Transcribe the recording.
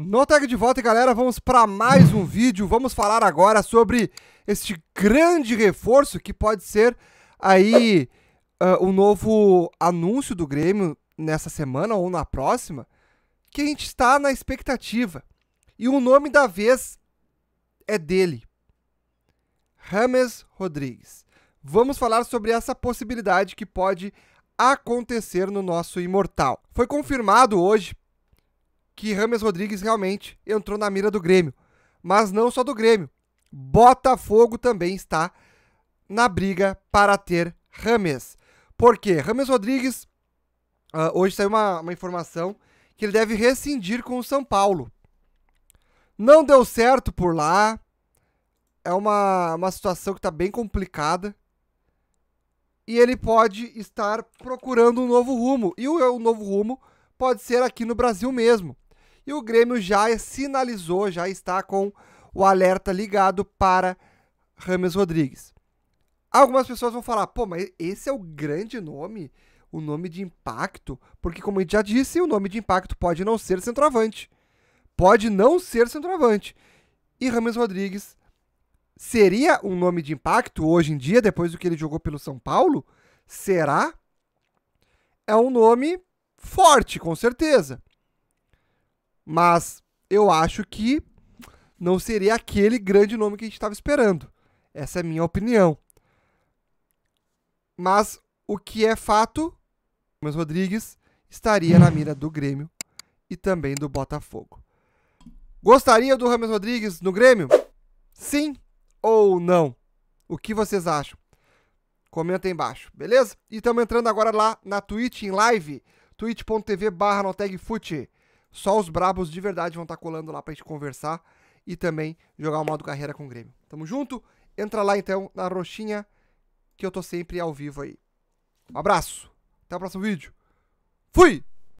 No tag de volta, galera, vamos para mais um vídeo. Vamos falar agora sobre este grande reforço que pode ser aí uh, o novo anúncio do Grêmio nessa semana ou na próxima, que a gente está na expectativa. E o nome da vez é dele, Rames Rodrigues. Vamos falar sobre essa possibilidade que pode acontecer no nosso Imortal. Foi confirmado hoje que Rames Rodrigues realmente entrou na mira do Grêmio. Mas não só do Grêmio. Botafogo também está na briga para ter Rames. Por quê? Rames Rodrigues, uh, hoje saiu uma, uma informação que ele deve rescindir com o São Paulo. Não deu certo por lá. É uma, uma situação que está bem complicada. E ele pode estar procurando um novo rumo. E o, o novo rumo pode ser aqui no Brasil mesmo. E o Grêmio já sinalizou, já está com o alerta ligado para Rames Rodrigues. Algumas pessoas vão falar, pô, mas esse é o grande nome, o nome de impacto, porque como eu já disse, o nome de impacto pode não ser centroavante. Pode não ser centroavante. E Rames Rodrigues seria um nome de impacto hoje em dia, depois do que ele jogou pelo São Paulo? Será? É um nome forte, com certeza. Mas eu acho que não seria aquele grande nome que a gente estava esperando. Essa é a minha opinião. Mas o que é fato, Gomes Rodrigues estaria na mira do Grêmio e também do Botafogo. Gostaria do Rames Rodrigues no Grêmio? Sim ou não? O que vocês acham? Comenta aí embaixo, beleza? E estamos entrando agora lá na Twitch em live, twitch.tv barra só os brabos de verdade vão estar tá colando lá pra gente conversar e também jogar o modo carreira com o Grêmio. Tamo junto? Entra lá então na roxinha que eu tô sempre ao vivo aí. Um abraço. Até o próximo vídeo. Fui!